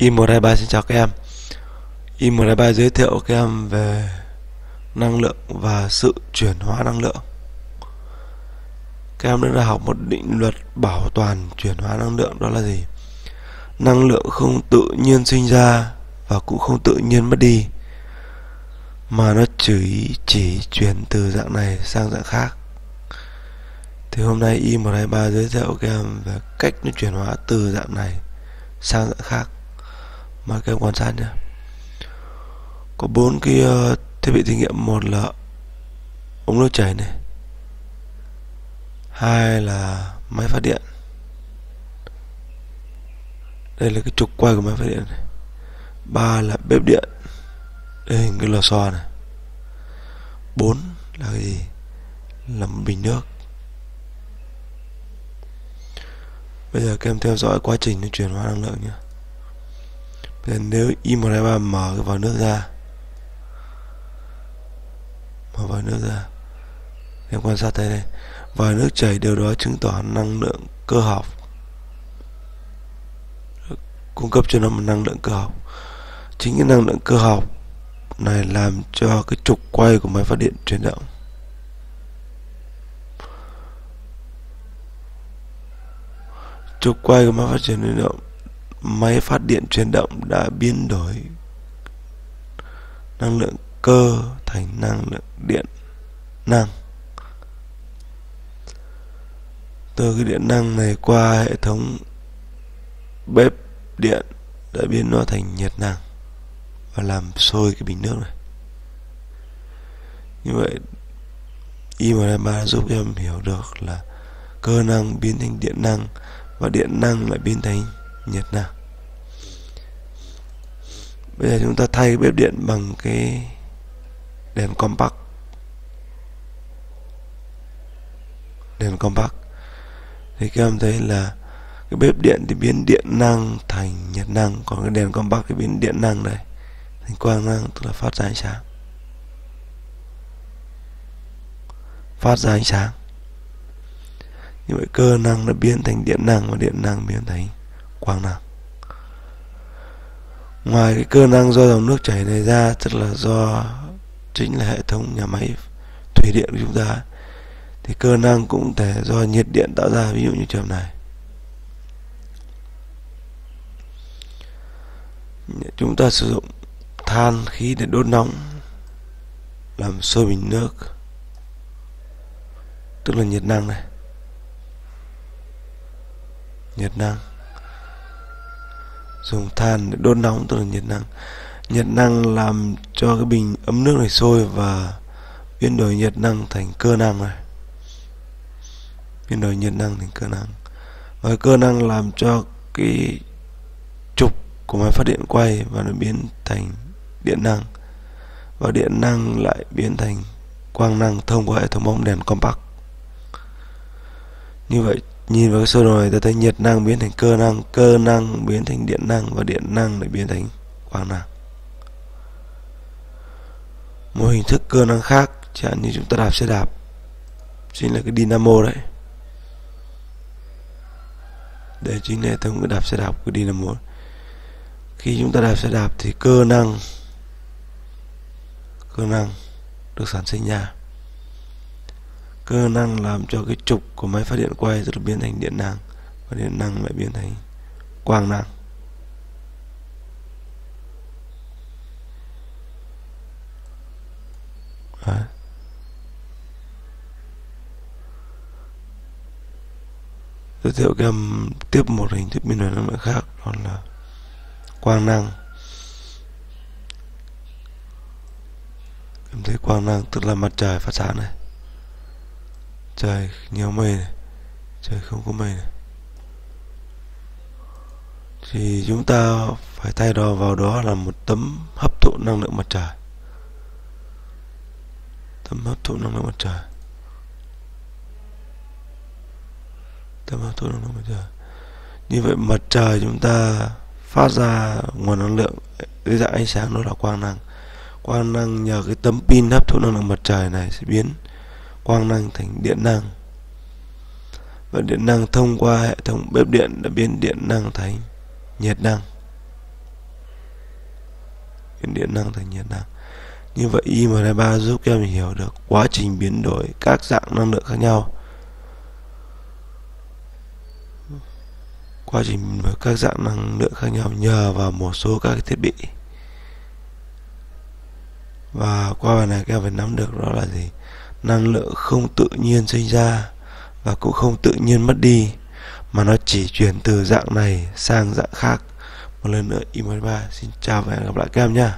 I123 xin chào các em. I123 giới thiệu các em về năng lượng và sự chuyển hóa năng lượng. Các em đã học một định luật bảo toàn chuyển hóa năng lượng, đó là gì? Năng lượng không tự nhiên sinh ra và cũng không tự nhiên mất đi, mà nó chỉ chỉ chuyển từ dạng này sang dạng khác. Thì hôm nay I123 giới thiệu các em về cách nó chuyển hóa từ dạng này sang dạng khác mà các em quan sát nhé có bốn cái uh, thiết bị thí nghiệm một là ống nước chảy này hai là máy phát điện. Đây là cái trục quay của máy phát điện này. Ba là bếp điện đây hình cái lò xo này. Bốn là cái gì? Là một bình nước. Bây giờ các em theo dõi quá trình nó chuyển hóa năng lượng nhé bây nếu i123 mở cái vòi nước ra, mở vòi nước ra, em quan sát thấy đây vòi nước chảy điều đó chứng tỏ năng lượng cơ học, cung cấp cho nó một năng lượng cơ học. Chính cái năng lượng cơ học này làm cho cái trục quay của máy phát điện chuyển động. Trục quay của máy phát triển chuyển động máy phát điện chuyển động đã biến đổi. Năng lượng cơ thành năng lượng điện năng. Từ cái điện năng này qua hệ thống bếp điện đã biến nó thành nhiệt năng và làm sôi cái bình nước này. Như vậy IM3 giúp em hiểu được là cơ năng biến thành điện năng và điện năng lại biến thành nhiệt năng bây giờ chúng ta thay bếp điện bằng cái đèn compact. Đèn compact. Thì các em thấy là cái bếp điện thì biến điện năng thành nhiệt năng còn cái đèn compact thì biến điện năng này thành quang năng, tức là phát ra ánh sáng. Phát ra ánh sáng. Như vậy cơ năng nó biến thành điện năng và điện năng biến thành quang năng ngoài cái cơ năng do dòng nước chảy này ra, tức là do chính là hệ thống nhà máy thủy điện của chúng ta, thì cơ năng cũng thể do nhiệt điện tạo ra, ví dụ như trường này. Chúng ta sử dụng than, khí để đốt nóng, làm sôi bình nước, tức là nhiệt năng này. Nhiệt năng dùng than để đốt nóng tức là nhiệt năng. Nhiệt năng làm cho cái bình ấm nước này sôi và biến đổi nhiệt năng thành cơ năng này. Biến đổi nhiệt năng thành cơ năng. Và cơ năng làm cho cái trục của máy phát điện quay và nó biến thành điện năng. Và điện năng lại biến thành quang năng thông qua hệ thống bóng đèn compact. Như vậy nhìn vào cái sơ đồ này, ta thấy nhiệt năng biến thành cơ năng cơ năng biến thành điện năng và điện năng lại biến thành quang năng. Một hình thức cơ năng khác, chẳng như chúng ta đạp xe đạp, chính là cái dynamo đấy. Để chính là hệ thống cái đạp xe đạp của dynamo. Khi chúng ta đạp xe đạp thì cơ năng cơ năng được sản sinh ra cơ năng làm cho cái trục của máy phát điện quay rồi biến thành điện năng, và điện năng lại biến thành quang năng. Đấy. giới thiệu các em tiếp một hình thức biến đổi năng lượng khác, đó là quang năng. Em thấy quang năng tức là mặt trời phát sáng này trời, nhiều mây này. Trời, không có mây này. Thì chúng ta phải thay đo vào đó là một tấm hấp thụ năng lượng mặt trời. Tấm hấp thụ năng lượng mặt trời. Tấm hấp thụ năng lượng mặt trời. Như vậy mặt trời chúng ta phát ra nguồn năng lượng, dưới dạng ánh sáng đó là quang năng. Quang năng nhờ cái tấm pin hấp thụ năng lượng mặt trời này sẽ biến quang năng thành điện năng. Và điện năng thông qua hệ thống bếp điện đã biến điện năng thành nhiệt năng. Biến điện năng thành nhiệt năng. Như vậy IM23 giúp các em hiểu được quá trình biến đổi các dạng năng lượng khác nhau. Quá trình với các dạng năng lượng khác nhau nhờ vào một số các thiết bị. Và qua bài này các em phải nắm được đó là gì? Năng lượng không tự nhiên sinh ra và cũng không tự nhiên mất đi, mà nó chỉ chuyển từ dạng này sang dạng khác. Một lần nữa im 3 xin chào và hẹn gặp lại các em nhé.